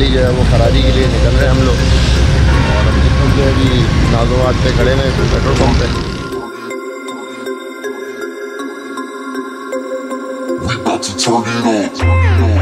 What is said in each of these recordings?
Finally جو ہے وہ خراجی کے لیے نکل رہے ہیں ہم لوگ اور ہم جتنے جو ہے جی ابھی نازوات پہ کھڑے ہیں پیٹرول پمپ پہ We're about to turn it on.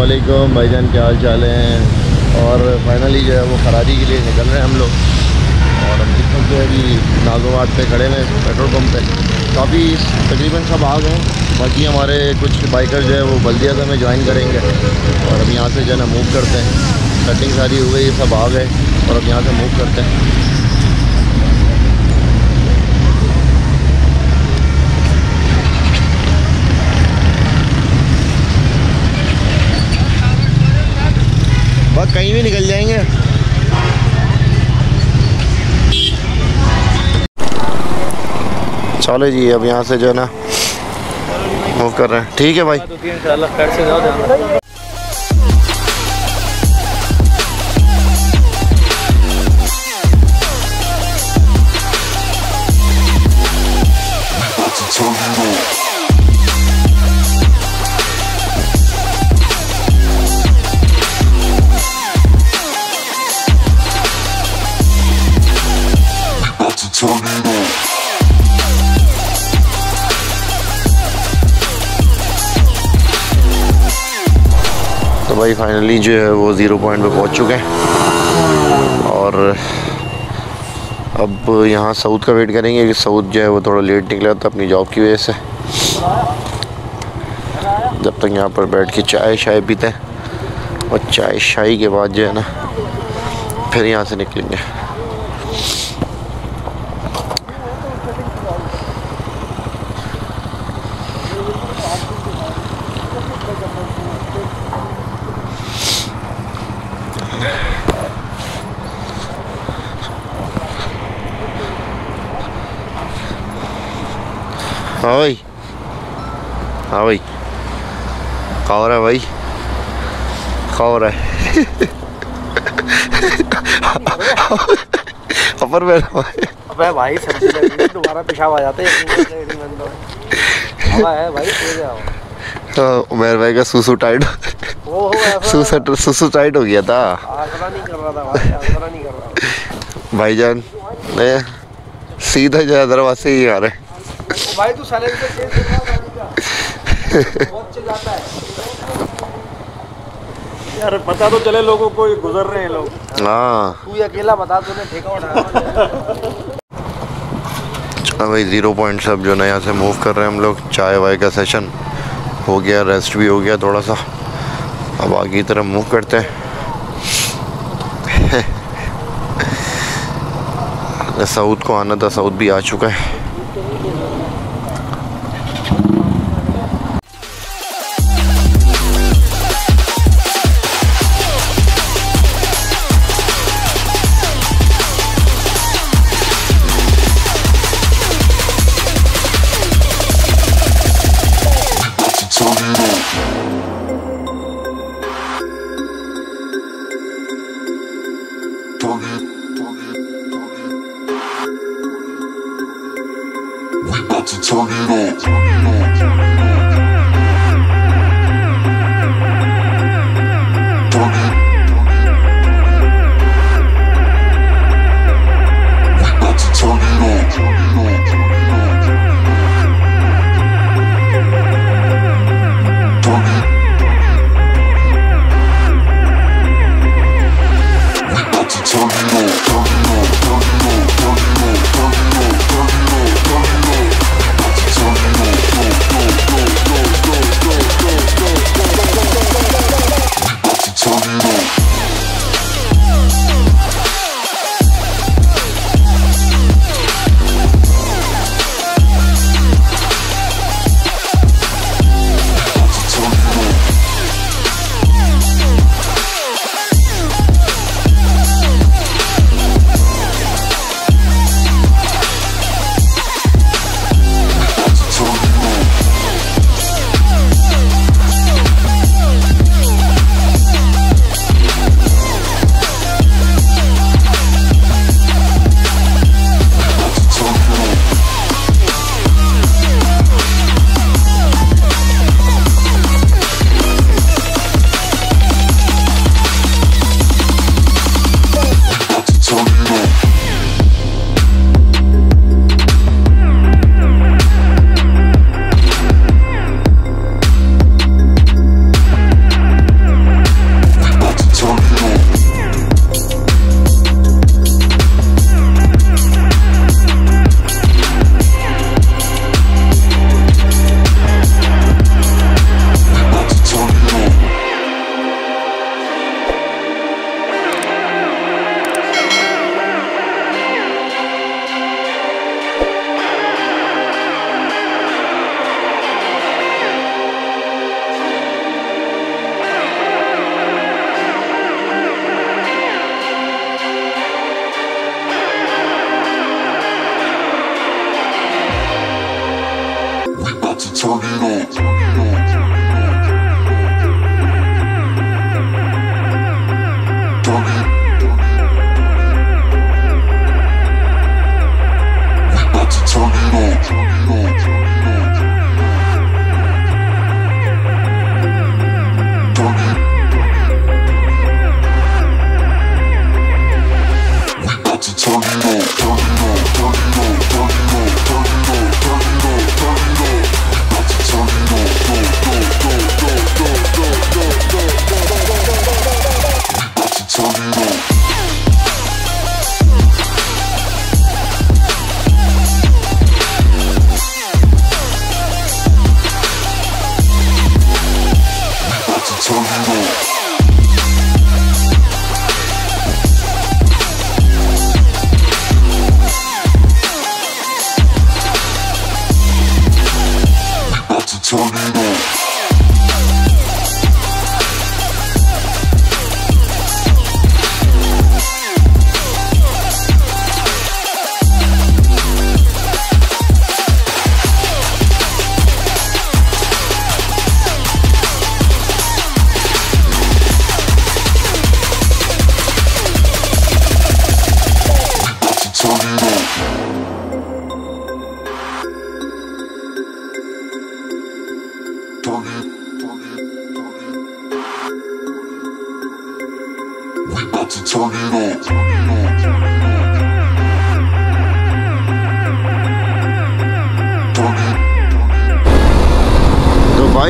السلام علیکم، بھائی جان، کیا حال چال ہیں؟ اور فائنلی جو ہے وہ خراجی کے لیے نکل رہے ہیں ہم لوگ۔ اور ہم جتنے جو ہے ابھی نازوات پہ کھڑے ہیں پیٹرول پمپ پہ۔ کافی تقریباً سب آ گئے ہیں۔ باقی ہمارے کچھ بائکر جو ہے وہ بلدیازہ میں جوائن کریں گے۔ اور ہم یہاں سے جو ہے نا موو کرتے ہیں۔ کٹنگ ساری ہو گئی، یہ سب آ گئے اور اب یہاں سے موو کرتے ہیں بس کہیں بھی نکل جائیں گے چلو جی اب یہاں سے جو ہے نا موو کر رہے ہیں۔ ٹھیک ہے بھائی۔ بھائی فائنلی جو ہے وہ زیرو پوائنٹ پہ پہنچ چکے ہیں۔ اور اب یہاں سعود کا ویٹ کریں گے کہ سعود جو ہے وہ تھوڑا لیٹ نکلا تھا اپنی جاب کی وجہ سے۔ جب تک یہاں پر بیٹھ کے چائے شائے پیتے ہیں اور چائے شائی کے بعد جو ہے نا پھر یہاں سے نکلیں گے۔ ہاں بھائی ہاں بھائی کور ہے بھائی کور ہے اپر میں ابے بھائی سبزی لگی دوبارہ پیشاب آ جاتے ہے بھائی بھائی کا سوسو ٹائٹ سوسو ٹائٹ ہو گیا تھا بھائی جان سیدھا جو حیدرآباد ہی آ رہے بھائی تو چل بہت چلاتا ہے۔ یار پتا تو چلے لوگوں کو یہ گزر رہے ہیں لوگ۔ ہاں۔ تو یہ اکیلا بتا تو نے ٹھیکا اٹھایا چلو بھائی زیرو پوائنٹ سے اب جو یہاں سے موو کر رہے ہیں ہم لوگ۔ چائے وائے کا سیشن ہو گیا ریسٹ بھی ہو گیا تھوڑا سا۔ اب آگے کی طرف موو کرتے ہیں۔ سعود کو آنا تھا سعود بھی آ چکا ہے۔ We about to turn it on. Tornado. Tornado.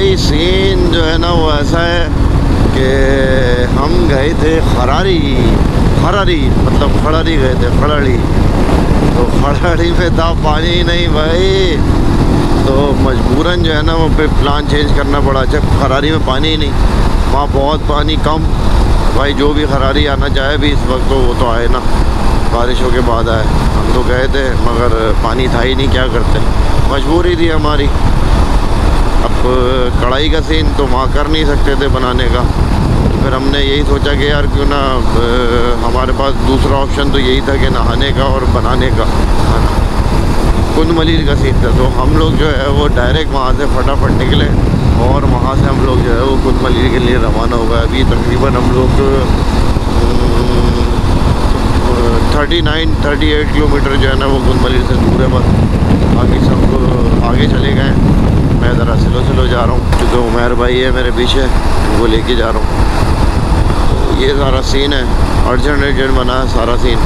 بھائی سین جو ہے نا وہ ایسا ہے کہ ہم گئے تھے خراری خراری مطلب کھڑاری گئے تھے کھڑڑی تو کھڑڑی میں تھا، پانی ہی نہیں بھائی۔ تو مجبوراً جو ہے نا وہ پہ پلان چینج کرنا پڑا۔ جب خراری میں پانی ہی نہیں، وہاں بہت پانی کم۔ بھائی جو بھی خراری آنا چاہے بھی اس وقت تو وہ تو آئے نا۔ بارشوں کے بعد آئے۔ ہم تو گئے تھے، مگر پانی تھا ہی نہیں، کیا کرتے؟ مجبوری تھی ہماری۔ کڑھائی کا سین تو وہاں کر نہیں سکتے تھے بنانے کا۔ پھر ہم نے یہی سوچا کہ یار کیوں نہ ہمارے پاس دوسرا آپشن تو یہی تھا کہ نہانے کا اور بنانے کا۔ کھانا کند ملیر کا سین تھا۔ تو ہم لوگ جو ہے وہ ڈائریکٹ وہاں سے فٹافٹ نکلے اور وہاں سے ہم لوگ جو ہے وہ کند ملیر کے لیے روانہ ہو گئے۔ ابھی تقریباً ہم لوگ thirty nine, thirty eight kilometre جو ہے نا وہ کند ملیر سے دور ہے۔ بس، باقی سب آگے چلے گئے۔ میں ذرا سلو سلو جا رہا ہوں، کیونکہ عمیر بھائی ہے میرے پیچھے وہ لے کے جا رہا ہوں۔ تو یہ سارا سین ہے ارجنٹ ارجنٹ بنا ہے سارا سین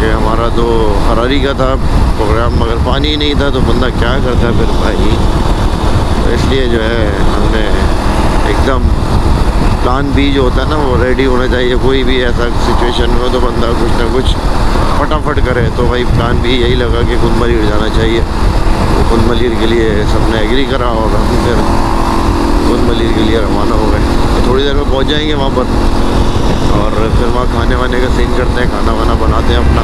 کہ ہمارا تو فراری کا تھا پروگرام مگر پانی ہی نہیں تھا، تو بندہ کیا کرتا ہے پھر بھائی؟ تو اس لیے جو ہے، ہم نے ایک دم پلان بی جو ہوتا ہے نا، وہ ریڈی ہونا چاہیے۔ کوئی بھی ایسا سچویشن میں ہو تو بندہ کچھ نہ کچھ فٹافٹ کرے۔ تو بھائی پلان بی یہی لگا کہ کن ملیر جانا چاہیے۔ تو ملیر کے لیے سب نے ایگری کرا اور ہم پھر کن ملیر کے لیے روانہ ہو گئے۔ تو تھوڑی دیر میں پہنچ جائیں گے وہاں پر۔ اور پھر وہاں کھانے وانے کا سین کرتے ہیں، کھانا وانا بناتے ہیں اپنا۔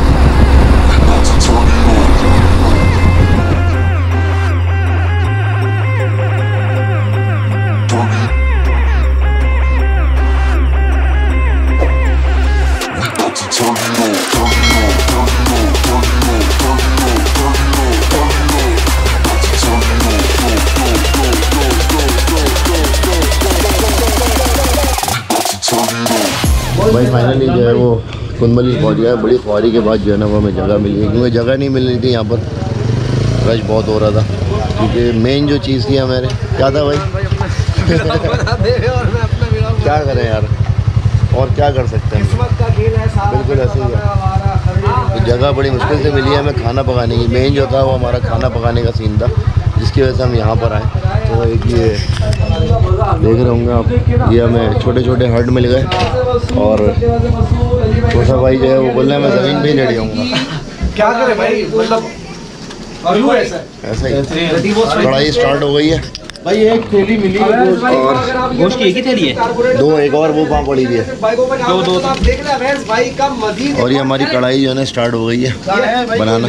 بھائی فائنلی جو ہے وہ کنملی پہنچ گیا ہے، بڑی خواری کے بعد جو ہے نا وہ ہمیں جگہ ملی۔ ہے کیونکہ جگہ نہیں مل رہی تھی یہاں پر۔ رش بہت ہو رہا تھا۔ کیونکہ مین جو چیز تھی ہمارے کیا تھا بھائی؟ کیا کریں یار؟ اور کیا کر سکتے ہیں؟ بالکل ایسے ہی ہے۔ جگہ بڑی مشکل سے ملی ہے ہمیں کھانا پکانے کی۔ مین جو تھا وہ ہمارا کھانا پکانے کا سین تھا، جس کی وجہ سے ہم یہاں پر آئے۔ تو ایک یہ دیکھ رہے ہوں گے آپ یہ ہمیں چھوٹے چھوٹے ہرڈ مل گئے۔ اور چھوٹا بھائی جو ہے وہ بول رہے ہیں میں زمین پہ ہی لیٹ جاؤں گا۔ کیا کرے بھائی؟ مطلب ایسا۔ ایسا ہی۔ کڑھائی اسٹارٹ ہو گئی ہے۔ بھائی ایک تھیلی ملی۔ گوشت کی۔ ایک ہی تھیلی ہے؟ دو ایک اور وہ وہاں پڑی ہوئی ہے۔ دو دو اور یہ ہماری کڑھائی جو ہے نا اسٹارٹ ہو گئی ہے۔ بنانا۔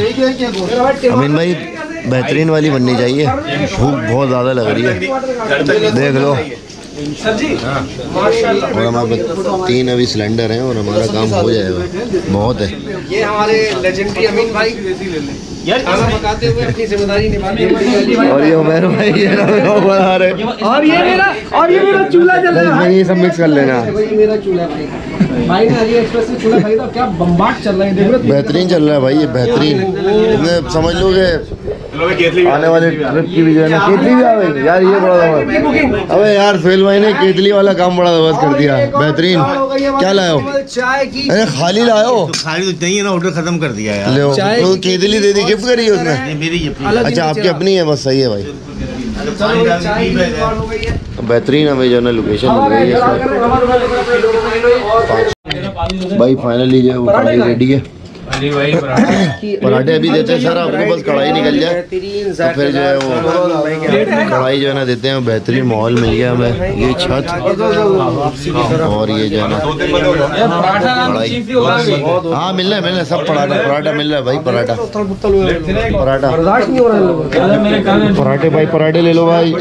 امین بھائی بہترین والی بننی چاہیے۔ بھوک بہت زیادہ لگ رہی ہے۔ دیکھ لو۔ اور ہمارے تین ابھی سلینڈر ہیں اور ہمارا کام ہو جائے گا۔ بہت ہے۔ یہ ہمارے لیجنڈری امین بھائی۔ اور یہ عمیر بھائی اور یہ میرا اور یہ میرا چولہا جل رہا ہے۔ یہ سب مکس کر لینا۔ میرا چولہا بھائی۔ بہترین چل رہا ہے بھائی یہ بہترین۔ سمجھ لو کہ آنے والے ٹرپ کی بھی جو ہے نا کیتلی بھی آ گئی یار یہ بڑا زبردست ابے یار سہیل بھائی نے کیتلی والا کام بڑا زبردست کر دیا بہترین کیا لائے ہو ارے خالی لائے ہو خالی تو چاہیے نا آڈر ختم کر دیا یار لو کیتلی دے دی گفٹ کری اس میں اچھا آپ کی اپنی ہے بس صحیح ہے بھائی بہترین ہمیں جو ہے نا لوکیشن مل رہی ہے بھائی فائنلی جو ہے وہ ریڈی ہے پراٹھے ابھی دیتے ہیں سر آپ کو بس کڑھائی نکل جائے۔ تو پھر جو ہے وہ کڑھائی جو ہے نا دیتے ہیں بہترین ماحول مل گیا ہمیں۔ یہ چھت۔ اور یہ جو ہے نا کڑھائی۔ ہاں مل رہا ہے مل رہا ہے سب پراٹھا پراٹھا مل رہا ہے بھائی پراٹھا۔ پراٹھا پراٹھے بھائی پراٹھے لے لو بھائی۔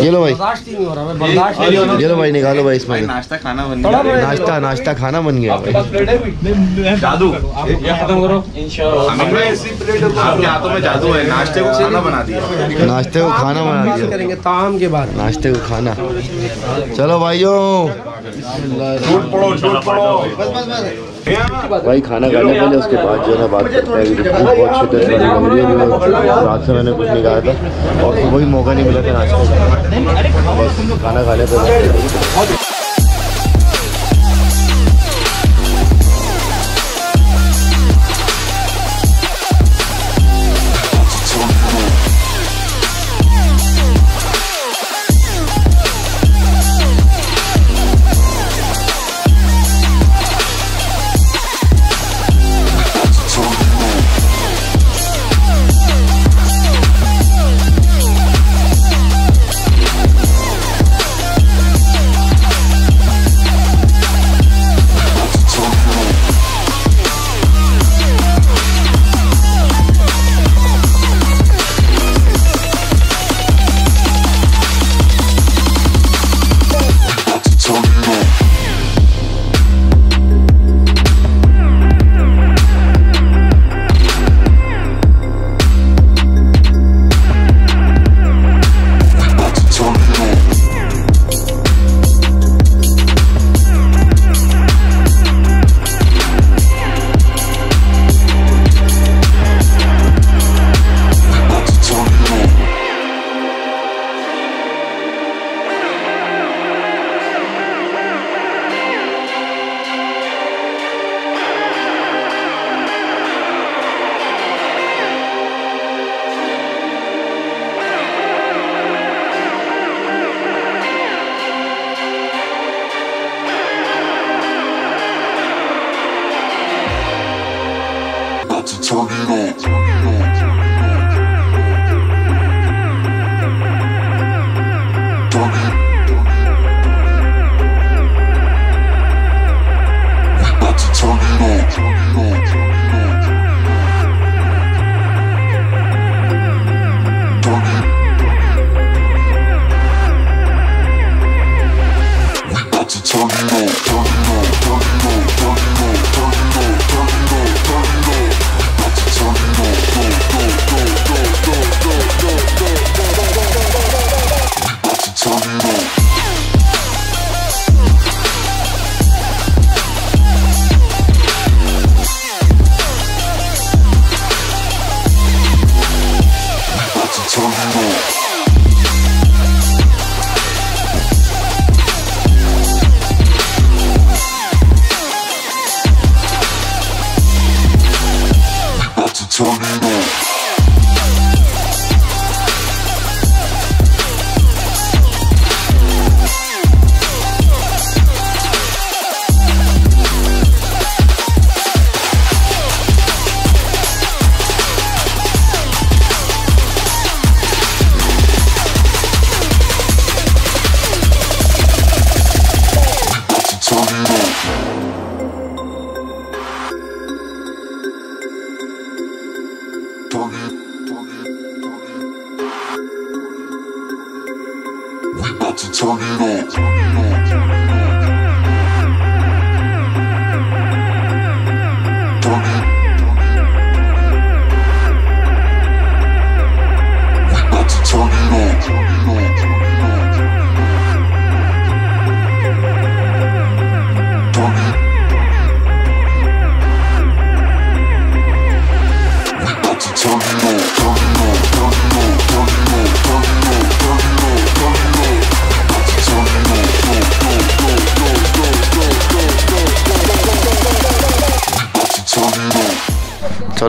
یہ لو بھائی۔ یہ لو بھائی نکالو بھائی اس میں ناشتہ ناشتہ کھانا بن گیا بھائی۔ جادو؟ ختم کرو جادو ہے ناشتے کو کھانا بنا دیا۔ ناشتے کو کھانا بنا دیا۔ کے بعد۔ ناشتے کو کھانا۔ چلو بھائیوں۔ بھائی کھانا کھانے پہلے اس کے بعد جو ہے نا بات کرتے ہیں۔ بہت اچھی طرح سے لگ رہی ہے۔ رات سے میں نے کچھ نہیں کہا تھا۔ اور کوئی موقع نہیں ملا تھا ناشتے کا کھانا کھانے پہ۔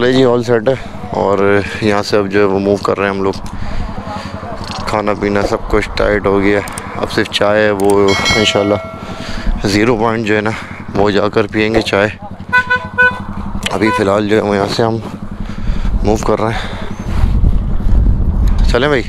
چلے جی آل سیٹ ہے۔ اور یہاں سے اب جو ہے وہ موو کر رہے ہیں ہم لوگ۔ کھانا پینا سب کچھ ٹائٹ ہو گیا۔ اب صرف چائے ہے، وہ انشاءاللہ زیرو پوائنٹ جو ہے نا، وہ جا کر پئیں گے چائے۔ ابھی فی الحال جو ہے وہ یہاں سے ہم موو کر رہے ہیں۔ چلیں بھائی۔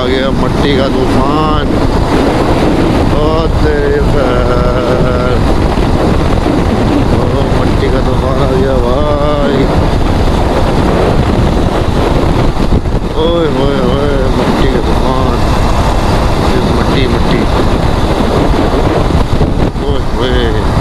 آ گیا مٹی کا طوفان۔ بہت مٹی کا طوفان آ گیا بھائی۔ اوئے ہوئے ہوئے مٹی کا طوفان۔ مٹی مٹی۔ اوئے ہوئے۔